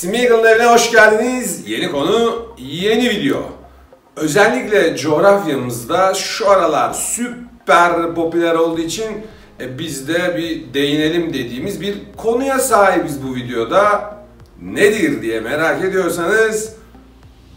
Smeagol'un evine hoş geldiniz. Yeni konu, yeni video. Özellikle coğrafyamızda şu aralar süper popüler olduğu için e, biz de bir değinelim dediğimiz bir konuya sahibiz bu videoda. Nedir diye merak ediyorsanız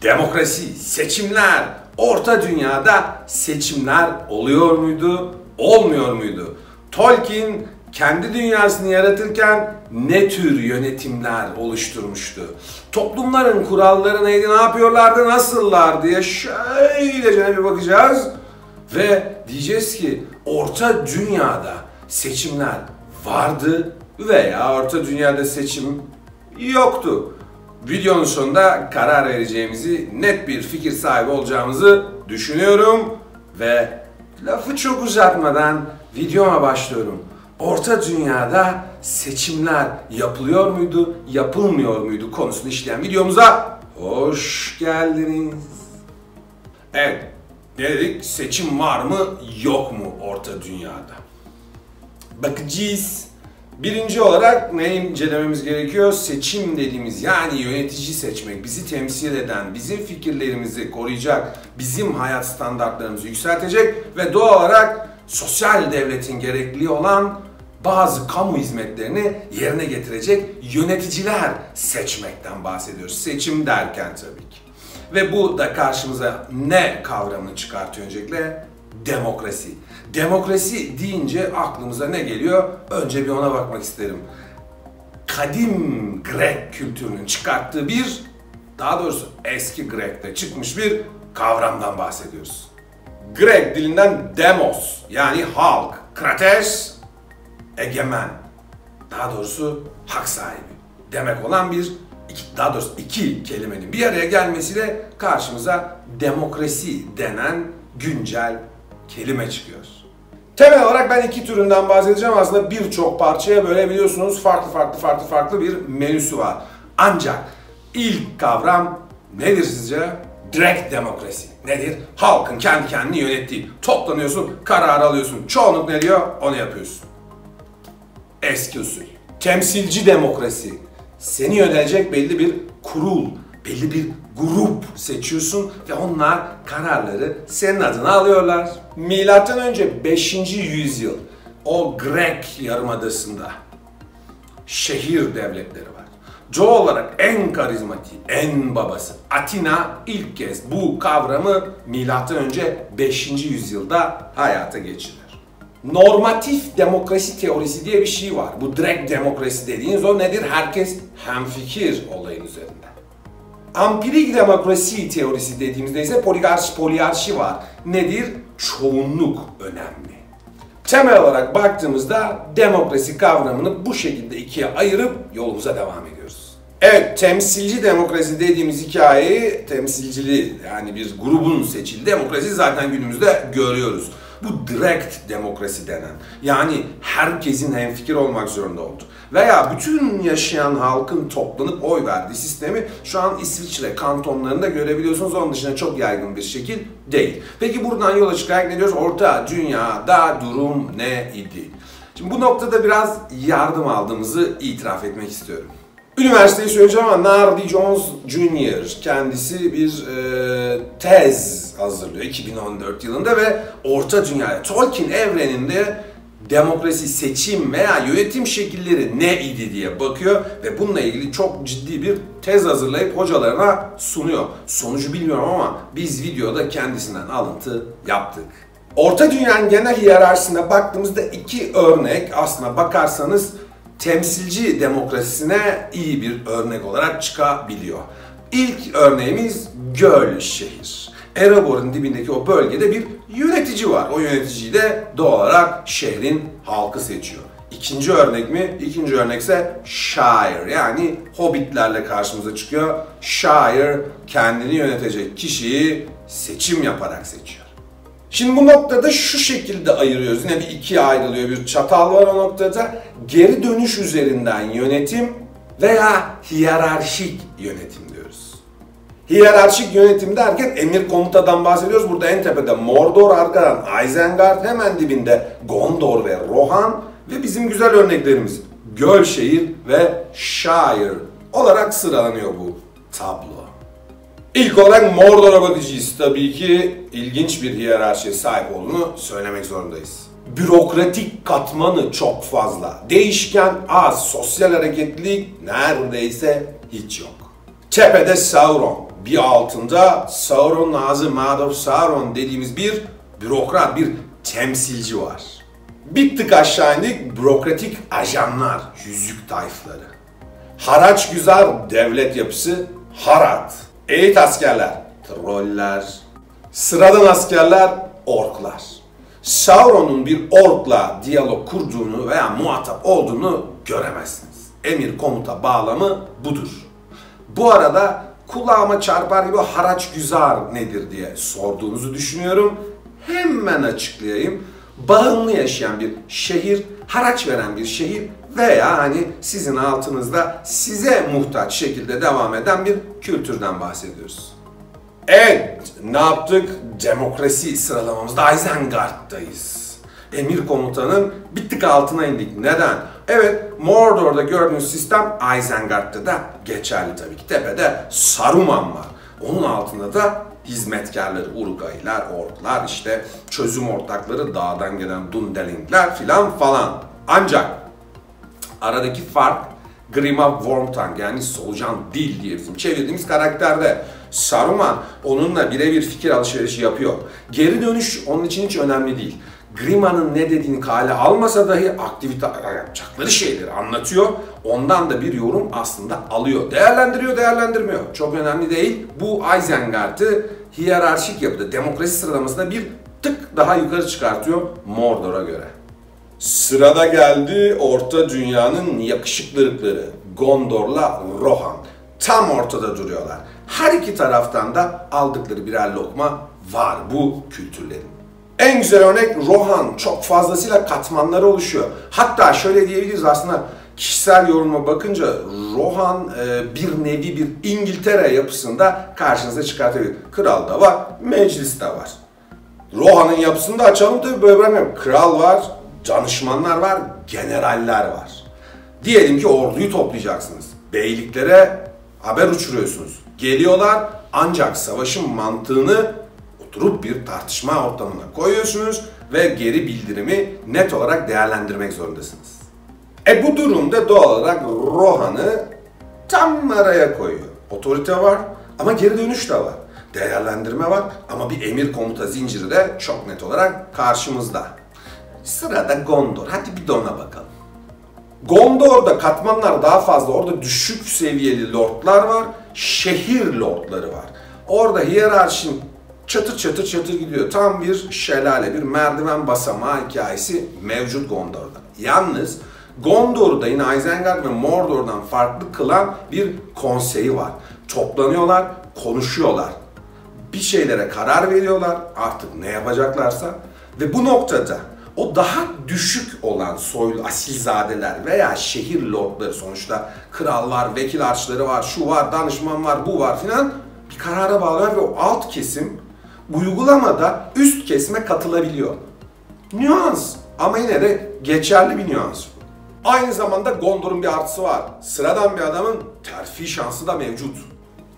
demokrasi, seçimler, orta dünyada seçimler oluyor muydu, olmuyor muydu? Tolkien kendi dünyasını yaratırken ne tür yönetimler oluşturmuştu? Toplumların kuralları neydi, ne yapıyorlardı, nasıllar diye şöylece bir bakacağız. Ve diyeceğiz ki orta dünyada seçimler vardı veya orta dünyada seçim yoktu. Videonun sonunda karar vereceğimizi, net bir fikir sahibi olacağımızı düşünüyorum ve lafı çok uzatmadan videoma başlıyorum. Orta Dünya'da seçimler yapılıyor muydu, yapılmıyor muydu konusunu işleyen videomuza hoş geldiniz. Evet, ne dedik? Seçim var mı, yok mu Orta Dünya'da? Bakacağız. Birinci olarak ne incelememiz gerekiyor? Seçim dediğimiz yani yönetici seçmek, bizi temsil eden, bizim fikirlerimizi koruyacak, bizim hayat standartlarımızı yükseltecek ve doğal olarak sosyal devletin gerekli olan bazı kamu hizmetlerini yerine getirecek yöneticiler seçmekten bahsediyoruz. Seçim derken tabii ki. Ve bu da karşımıza ne kavramını çıkartıyor öncelikle? Demokrasi. Demokrasi deyince aklımıza ne geliyor? Önce bir ona bakmak isterim. Kadim Grek kültürünün çıkarttığı bir, daha doğrusu eski Grek'te çıkmış bir kavramdan bahsediyoruz. Grek dilinden demos yani halk, krates, egemen, daha doğrusu hak sahibi demek olan bir, iki, daha doğrusu iki kelimenin bir araya gelmesiyle karşımıza demokrasi denen güncel kelime çıkıyor. Temel olarak ben iki türünden bahsedeceğim. Aslında birçok parçaya böyle biliyorsunuz farklı farklı farklı farklı bir menüsü var. Ancak ilk kavram nedir sizce? Direkt demokrasi. Nedir? Halkın kendi kendini yönettiği. Toplanıyorsun, karar alıyorsun. Çoğunluk ne diyor? Onu yapıyorsun. Eski usul. Temsilci demokrasi. Seni yönetecek belli bir kurul, belli bir grup seçiyorsun ve onlar kararları senin adına alıyorlar. Milattan önce 5. yüzyıl o Grek yarımadasında şehir devletleri var. Doğal olarak en karizmatik, en babası Atina ilk kez bu kavramı milattan önce 5. yüzyılda hayata geçirir. Normatif demokrasi teorisi diye bir şey var. Bu direkt demokrasi dediğiniz o nedir? Herkes hemfikir olayın üzerinde. Ampirik demokrasi teorisi dediğimizde ise poligarşi, poliarşi var. Nedir? Çoğunluk önemli. Temel olarak baktığımızda demokrasi kavramını bu şekilde ikiye ayırıp yolumuza devam ediyoruz. Evet, temsilci demokrasi dediğimiz hikayeyi temsilcili yani bir grubun seçildiği demokrasi zaten günümüzde görüyoruz. Bu direkt demokrasi denen yani herkesin hemfikir olmak zorunda oldu. Veya bütün yaşayan halkın toplanıp oy verdiği sistemi şu an İsviçre kantonlarında görebiliyorsunuz. Onun dışında çok yaygın bir şekil değil. Peki buradan yola çıkarak ne diyoruz? Orta dünyada durum ne idi? Şimdi bu noktada biraz yardım aldığımızı itiraf etmek istiyorum. Üniversiteyi söyleyeceğim ama Nardi Jones Jr. kendisi bir e, tez hazırlıyor 2014 yılında ve Orta Dünya'ya Tolkien evreninde demokrasi, seçim veya yönetim şekilleri ne idi diye bakıyor ve bununla ilgili çok ciddi bir tez hazırlayıp hocalarına sunuyor. Sonucu bilmiyorum ama biz videoda kendisinden alıntı yaptık. Orta Dünya'nın genel hiyerarşisine baktığımızda iki örnek aslına bakarsanız temsilci demokrasisine iyi bir örnek olarak çıkabiliyor. İlk örneğimiz Göl şehir. Erebor'un dibindeki o bölgede bir yönetici var. O yöneticiyi de doğal olarak şehrin halkı seçiyor. İkinci örnek mi? İkinci örnek ise Shire yani hobbitlerle karşımıza çıkıyor. Shire kendini yönetecek kişiyi seçim yaparak seçiyor. Şimdi bu noktada şu şekilde ayırıyoruz. Yine bir ikiye ayrılıyor. Bir çatal var o noktada. Geri dönüş üzerinden yönetim veya hiyerarşik yönetim diyoruz. Hiyerarşik yönetim derken emir komutadan bahsediyoruz. Burada en tepede Mordor, arkadan Isengard, hemen dibinde Gondor ve Rohan ve bizim güzel örneklerimiz Gölşehir ve Shire olarak sıralanıyor bu tablo. İlk olarak Mordor'a bakacağız. Tabii ki ilginç bir hiyerarşiye sahip olduğunu söylemek zorundayız. Bürokratik katmanı çok fazla. Değişken az. Sosyal hareketlilik neredeyse hiç yok. Tepede Sauron. Bir altında Sauron'un ağzı Mother Sauron dediğimiz bir bürokrat, bir temsilci var. Bir tık aşağı indik bürokratik ajanlar, yüzük tayfları. Haraç güzel devlet yapısı Harat. Elit askerler, troller. Sıradan askerler, orklar. Sauron'un bir orkla diyalog kurduğunu veya muhatap olduğunu göremezsiniz. Emir komuta bağlamı budur. Bu arada kulağıma çarpar gibi haraç güzar nedir diye sorduğunuzu düşünüyorum. Hemen açıklayayım. Bağımlı yaşayan bir şehir, haraç veren bir şehir veya hani sizin altınızda size muhtaç şekilde devam eden bir kültürden bahsediyoruz. Evet, ne yaptık? Demokrasi sıralamamızda Isengard'dayız. Emir komutanın bir tık altına indik. Neden? Evet, Mordor'da gördüğünüz sistem Isengard'da da geçerli tabii ki. Tepede Saruman var. Onun altında da hizmetkarları, Urugaylar, Orklar, işte çözüm ortakları, dağdan gelen Dundelingler filan falan. Ancak aradaki fark Grima Wormtongue yani solucan dil diye bizim çevirdiğimiz karakterde. Saruman onunla birebir fikir alışverişi yapıyor. Geri dönüş onun için hiç önemli değil. Grima'nın ne dediğini kale almasa dahi aktivite yapacakları şeyleri anlatıyor. Ondan da bir yorum aslında alıyor. Değerlendiriyor, değerlendirmiyor. Çok önemli değil. Bu Isengard'ı hiyerarşik yapıda, demokrasi sıralamasında bir tık daha yukarı çıkartıyor Mordor'a göre. Sırada geldi Orta Dünya'nın yakışıklılıkları. Gondor'la Rohan. Tam ortada duruyorlar. Her iki taraftan da aldıkları birer lokma var bu kültürlerin. En güzel örnek Rohan. Çok fazlasıyla katmanları oluşuyor. Hatta şöyle diyebiliriz aslında kişisel yoruma bakınca Rohan e, bir nevi bir İngiltere yapısında karşınıza çıkartabilir. Kral da var, meclis de var. Rohan'ın yapısını da açalım tabii böyle bırakmıyorum. Kral var, danışmanlar var, generaller var. Diyelim ki orduyu toplayacaksınız. Beyliklere haber uçuruyorsunuz. Geliyorlar ancak savaşın mantığını oturup bir tartışma ortamına koyuyorsunuz ve geri bildirimi net olarak değerlendirmek zorundasınız. E bu durumda doğal olarak Rohan'ı tam araya koyuyor. Otorite var ama geri dönüş de var. Değerlendirme var ama bir emir komuta zinciri de çok net olarak karşımızda. Sırada Gondor. Hadi bir de ona bakalım. Gondor'da katmanlar daha fazla. Orada düşük seviyeli lordlar var. Şehir lordları var. Orada hiyerarşin çatır çatır çatır gidiyor. Tam bir şelale, bir merdiven basamağı hikayesi mevcut Gondor'da. Yalnız Gondor'u da yine Isengard ve Mordor'dan farklı kılan bir konseyi var. Toplanıyorlar, konuşuyorlar. Bir şeylere karar veriyorlar artık ne yapacaklarsa. Ve bu noktada o daha düşük olan soylu asilzadeler veya şehir lordları sonuçta kral var, vekil arçları var, şu var, danışman var, bu var filan bir karara bağlar ve o alt kesim uygulamada üst kesime katılabiliyor. Nüans ama yine de geçerli bir nüans. Aynı zamanda Gondor'un bir artısı var. Sıradan bir adamın terfi şansı da mevcut.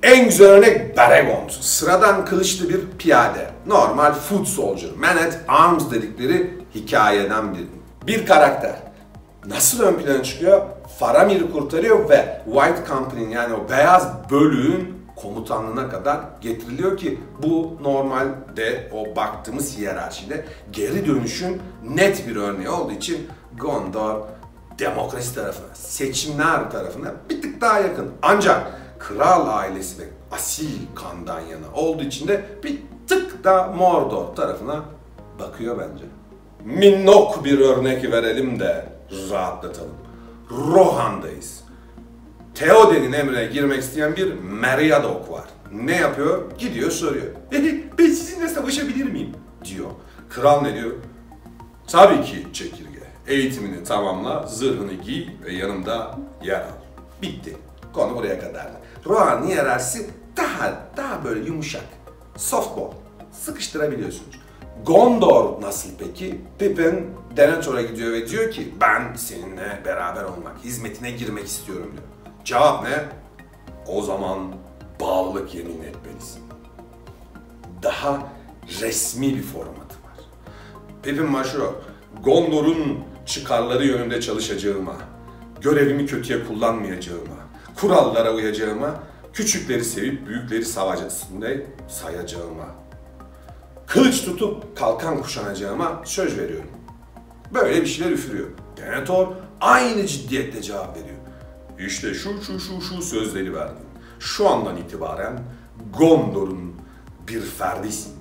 En güzel örnek Beregond. Sıradan kılıçlı bir piyade. Normal foot soldier, man at arms dedikleri hikayeden bir, bir karakter. Nasıl ön plana çıkıyor? Faramir'i kurtarıyor ve White Company'nin yani o beyaz bölüğün komutanlığına kadar getiriliyor ki bu normalde o baktığımız hiyerarşide geri dönüşün net bir örneği olduğu için Gondor demokrasi tarafına, seçimler tarafına bir tık daha yakın. Ancak kral ailesi ve asil kandan yana olduğu için de bir tık da Mordor tarafına bakıyor bence. Minnok bir örnek verelim de rahatlatalım. Rohan'dayız. Theoden'in emrine girmek isteyen bir Meriadoc var. Ne yapıyor? Gidiyor soruyor. ben sizinle savaşabilir miyim? Diyor. Kral ne diyor? Tabii ki çekirge. Eğitimini tamamla, zırhını giy ve yanımda yer al. Bitti. Konu buraya kadardı. Rohan'ın hiyerarşisi daha, daha böyle yumuşak. Softball. Sıkıştırabiliyorsunuz. Gondor nasıl peki? Pippin Denethor'a gidiyor ve diyor ki ben seninle beraber olmak, hizmetine girmek istiyorum diyor. Cevap ne? o zaman bağlılık yemin etmelisin. Daha resmi bir formatı var. Pepin Maşro, Gondor'un çıkarları yönünde çalışacağıma, görevimi kötüye kullanmayacağıma, kurallara uyacağıma, küçükleri sevip büyükleri savacasında sayacağıma, kılıç tutup kalkan kuşanacağıma söz veriyorum. Böyle bir şeyler üfürüyor. Denethor aynı ciddiyetle cevap veriyor. İşte şu şu şu şu sözleri verdin. Şu andan itibaren Gondor'un bir ferdisin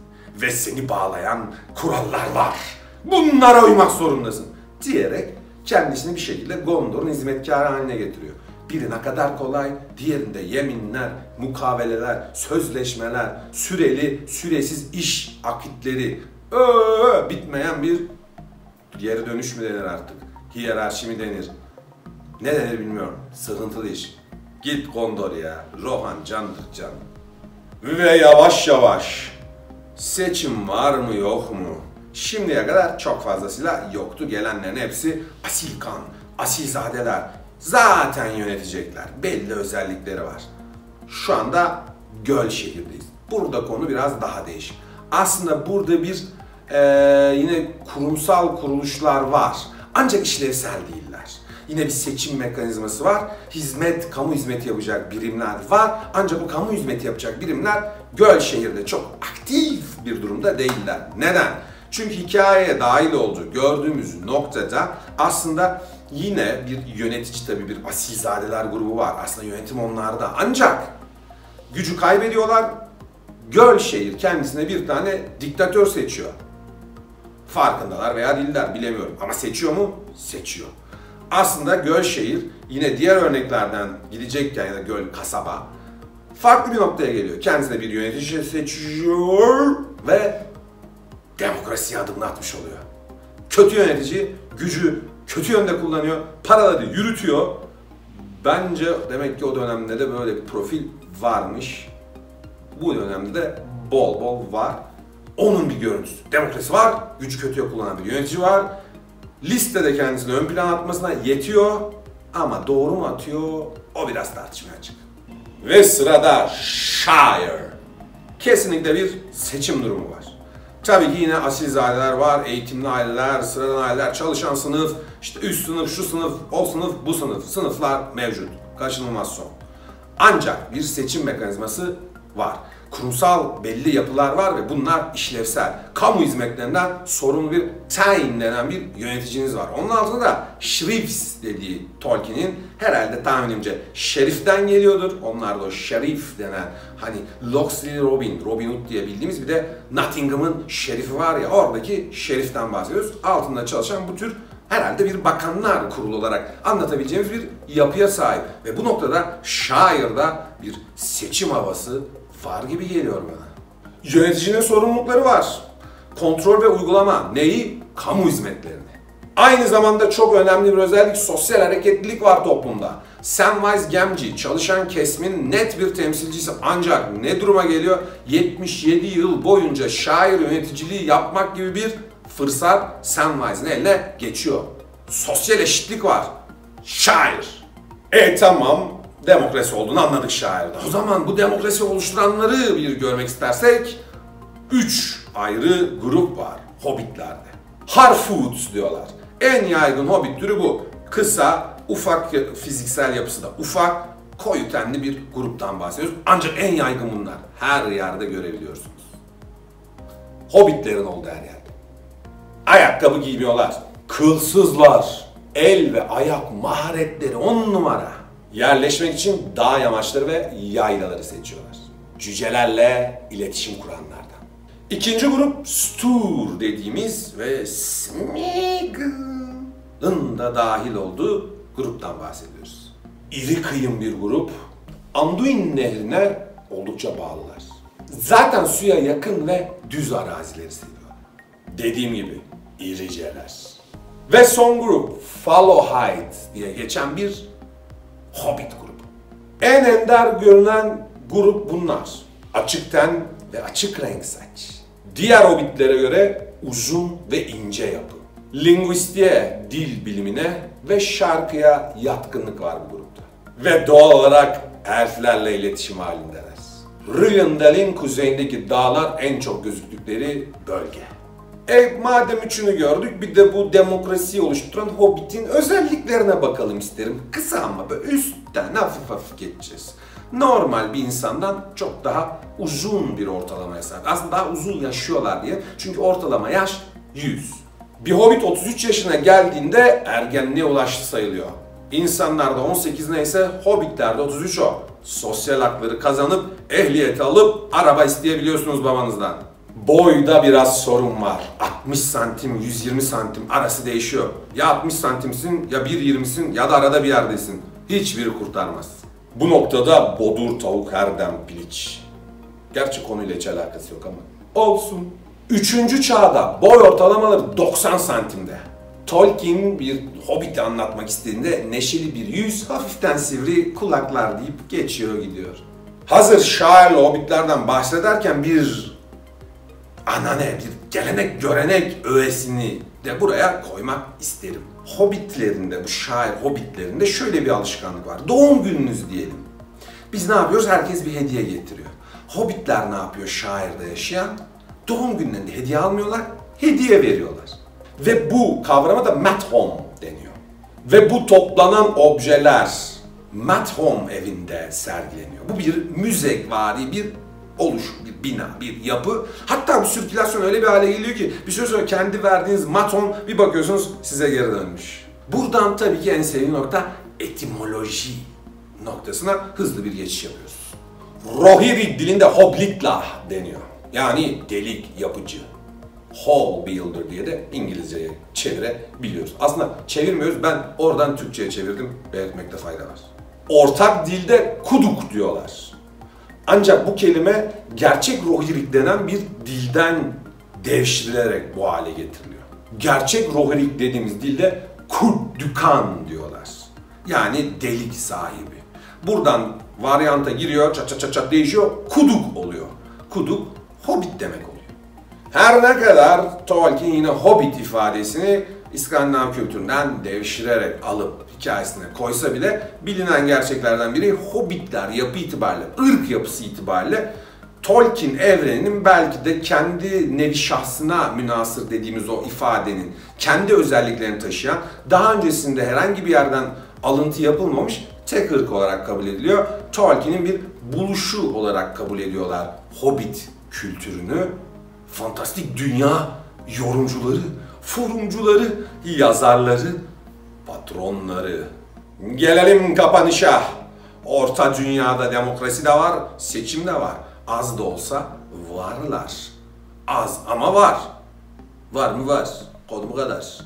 ve seni bağlayan kurallar var. Bunlara uymak zorundasın diyerek kendisini bir şekilde Gondor'un hizmetkarı haline getiriyor. Biri ne kadar kolay, diğerinde yeminler, mukaveleler, sözleşmeler, süreli, süresiz iş akitleri, öö, bitmeyen bir geri dönüş mü denir artık, hiyerarşi mi denir, ne denir bilmiyorum, sıkıntılı iş. Git Gondor ya, Rohan candır can. Ve yavaş yavaş seçim var mı yok mu? Şimdiye kadar çok fazlasıyla yoktu. Gelenlerin hepsi asil kan, asilzadeler. Zaten yönetecekler. Belli özellikleri var. Şu anda göl şehirdeyiz. Burada konu biraz daha değişik. Aslında burada bir e, yine kurumsal kuruluşlar var. Ancak işlevsel değiller. Yine bir seçim mekanizması var. Hizmet, kamu hizmeti yapacak birimler var. Ancak bu kamu hizmeti yapacak birimler göl şehirde çok aktif bir durumda değiller. Neden? Çünkü hikayeye dahil olduğu gördüğümüz noktada aslında yine bir yönetici tabii bir asilzadeler grubu var. Aslında yönetim onlarda. Ancak gücü kaybediyorlar. Göl şehir kendisine bir tane diktatör seçiyor. Farkındalar veya değiller bilemiyorum. Ama seçiyor mu? Seçiyor. Aslında göl şehir yine diğer örneklerden gidecekken ya da göl kasaba farklı bir noktaya geliyor. Kendisine bir yönetici seçiyor ve demokrasiye adımını atmış oluyor. Kötü yönetici gücü kötü yönde kullanıyor, paraları yürütüyor. Bence demek ki o dönemde de böyle bir profil varmış. Bu dönemde de bol bol var. Onun bir görüntüsü. Demokrasi var, gücü kötüye kullanan bir yönetici var. Listede kendisini ön plana atmasına yetiyor ama doğru mu atıyor o biraz tartışmaya açık. Ve sırada Shire. Kesinlikle bir seçim durumu var. Tabii ki yine asilzadeler var, eğitimli aileler, sıradan aileler, çalışan sınıf, işte üst sınıf, şu sınıf, o sınıf, bu sınıf, sınıflar mevcut. Kaçınılmaz son. Ancak bir seçim mekanizması var. Kurumsal belli yapılar var ve bunlar işlevsel. Kamu hizmetlerinden sorumlu bir tayin denen bir yöneticiniz var. Onun altında da Sheriffs dediği Tolkien'in herhalde tahminimce şeriften geliyordur. Onlar da o şerif denen hani Locksley Robin, Robin Hood diye bildiğimiz bir de Nottingham'ın şerifi var ya oradaki şeriften bahsediyoruz. Altında çalışan bu tür herhalde bir bakanlar kurulu olarak anlatabileceğimiz bir yapıya sahip. Ve bu noktada şairda bir seçim havası var gibi geliyor bana. Yöneticinin sorumlulukları var. Kontrol ve uygulama. Neyi? Kamu hizmetlerini. Aynı zamanda çok önemli bir özellik sosyal hareketlilik var toplumda. Samwise Gamgee çalışan kesimin net bir temsilcisi ancak ne duruma geliyor? 77 yıl boyunca şair yöneticiliği yapmak gibi bir fırsat Samwise'ın eline geçiyor. Sosyal eşitlik var. Şair. E tamam demokrasi olduğunu anladık şairde. O zaman bu demokrasi oluşturanları bir görmek istersek üç ayrı grup var Hobbitlerde. Harfoots diyorlar. En yaygın hobbit türü bu. Kısa, ufak fiziksel yapısı da ufak, koyu tenli bir gruptan bahsediyoruz. Ancak en yaygın bunlar. Her yerde görebiliyorsunuz. Hobbitlerin olduğu her yerde. Ayakkabı giymiyorlar. Kılsızlar. El ve ayak maharetleri on numara. Yerleşmek için dağ yamaçları ve yaylaları seçiyorlar. Cücelerle iletişim kuranlardan. İkinci grup Stur dediğimiz ve Smeagol'ın da dahil olduğu gruptan bahsediyoruz. İri kıyım bir grup. Anduin nehrine oldukça bağlılar. Zaten suya yakın ve düz arazileri seviyorlar. Dediğim gibi iriceler. Ve son grup Fallowhide diye geçen bir Hobbit grubu. En ender görünen grup bunlar. Açık ten ve açık renk saç. Diğer hobbitlere göre uzun ve ince yapı. Linguistiğe, dil bilimine ve şarkıya yatkınlık var bu grupta. Ve doğal olarak elflerle iletişim halindeler. Rivendell'in kuzeyindeki dağlar en çok gözüktükleri bölge. E madem üçünü gördük bir de bu demokrasiyi oluşturan Hobbit'in özelliklerine bakalım isterim. Kısa ama böyle üstten hafif hafif geçeceğiz. Normal bir insandan çok daha uzun bir ortalamaya sahip. Aslında daha uzun yaşıyorlar diye. Çünkü ortalama yaş 100. Bir Hobbit 33 yaşına geldiğinde ergenliğe ulaştı sayılıyor. İnsanlarda 18 neyse Hobbitlerde 33 o. Sosyal hakları kazanıp ehliyeti alıp araba isteyebiliyorsunuz babanızdan. Boyda biraz sorun var. 60 santim, 120 santim arası değişiyor. Ya 60 santimsin ya 1.20'sin ya da arada bir yerdesin. Hiçbiri kurtarmaz. Bu noktada bodur tavuk her dem piliç. Gerçi konuyla hiç alakası yok ama. Olsun. Üçüncü çağda boy ortalamaları 90 santimde. Tolkien bir Hobbit'i anlatmak istediğinde neşeli bir yüz, hafiften sivri kulaklar deyip geçiyor gidiyor. Hazır şairli Hobbitlerden bahsederken bir anane, bir gelenek görenek öğesini de buraya koymak isterim. Hobbitlerinde, bu şair hobbitlerinde şöyle bir alışkanlık var. Doğum gününüz diyelim. Biz ne yapıyoruz? Herkes bir hediye getiriyor. Hobbitler ne yapıyor şairde yaşayan? Doğum günlerinde hediye almıyorlar, hediye veriyorlar. Ve bu kavrama da Mat Home deniyor. Ve bu toplanan objeler Mat Home evinde sergileniyor. Bu bir müzevari bir oluş, bina, bir yapı. Hatta bu sirkülasyon öyle bir hale geliyor ki bir süre sonra kendi verdiğiniz maton bir bakıyorsunuz size geri dönmüş. Buradan tabii ki en sevdiğim nokta etimoloji noktasına hızlı bir geçiş yapıyoruz. Rohirrim dilinde hoblitlah deniyor. Yani delik yapıcı. Hole builder diye de İngilizceye çevirebiliyoruz. Aslında çevirmiyoruz. Ben oradan Türkçe'ye çevirdim. Belirtmekte fayda var. Ortak dilde kuduk diyorlar. Ancak bu kelime gerçek rohirik denen bir dilden devşirilerek bu hale getiriliyor. Gerçek rohirik dediğimiz dilde kuddukan diyorlar. Yani delik sahibi. Buradan varyanta giriyor, çat çat çat çat değişiyor, kuduk oluyor. Kuduk, hobbit demek oluyor. Her ne kadar Tolkien yine hobbit ifadesini İskandinav kültüründen devşirerek alıp hikayesine koysa bile bilinen gerçeklerden biri hobbitler yapı itibariyle, ırk yapısı itibariyle Tolkien evreninin belki de kendi nevi şahsına münasır dediğimiz o ifadenin kendi özelliklerini taşıyan, daha öncesinde herhangi bir yerden alıntı yapılmamış tek ırk olarak kabul ediliyor. Tolkien'in bir buluşu olarak kabul ediyorlar Hobbit kültürünü. Fantastik dünya yorumcuları, forumcuları, yazarları, patronları. Gelelim kapanışa. Orta dünyada demokrasi de var, seçim de var. Az da olsa varlar. Az ama var. Var mı var. Konu bu kadar.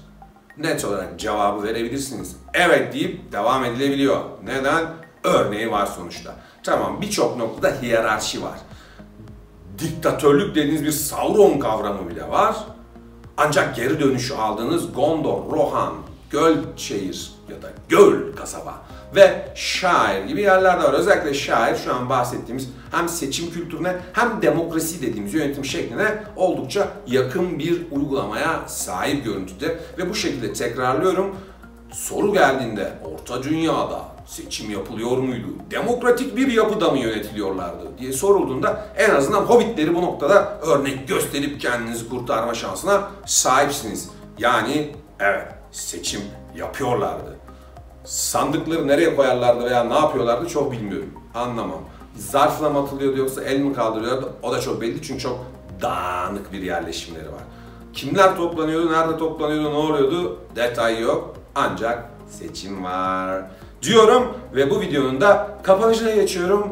Net olarak cevabı verebilirsiniz. Evet deyip devam edilebiliyor. Neden? Örneği var sonuçta. Tamam birçok noktada hiyerarşi var. Diktatörlük dediğiniz bir Sauron kavramı bile var. Ancak geri dönüşü aldığınız Gondor, Rohan, Gölşehir ya da Göl kasaba ve şair gibi yerler de var. Özellikle şair şu an bahsettiğimiz hem seçim kültürüne hem demokrasi dediğimiz yönetim şekline oldukça yakın bir uygulamaya sahip görüntüde. Ve bu şekilde tekrarlıyorum soru geldiğinde Orta Dünya'da seçim yapılıyor muydu? Demokratik bir yapıda mı yönetiliyorlardı diye sorulduğunda en azından hobbitleri bu noktada örnek gösterip kendinizi kurtarma şansına sahipsiniz. Yani evet seçim yapıyorlardı. Sandıkları nereye koyarlardı veya ne yapıyorlardı çok bilmiyorum. Anlamam. Zarfla mı atılıyordu yoksa el mi kaldırıyordu o da çok belli çünkü çok dağınık bir yerleşimleri var. Kimler toplanıyordu, nerede toplanıyordu, ne oluyordu detay yok. Ancak seçim var diyorum ve bu videonun da kapanışına geçiyorum.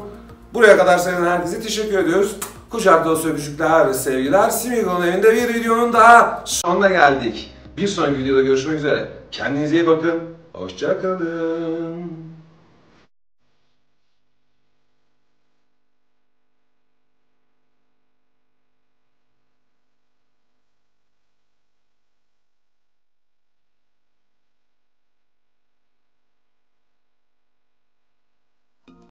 Buraya kadar seven herkese teşekkür ediyoruz. Kucak dolusu öpücükler ve sevgiler. Simigo'nun evinde bir videonun daha sonuna geldik. Bir sonraki videoda görüşmek üzere. Kendinize iyi bakın. Hoşçakalın.